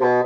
Okay.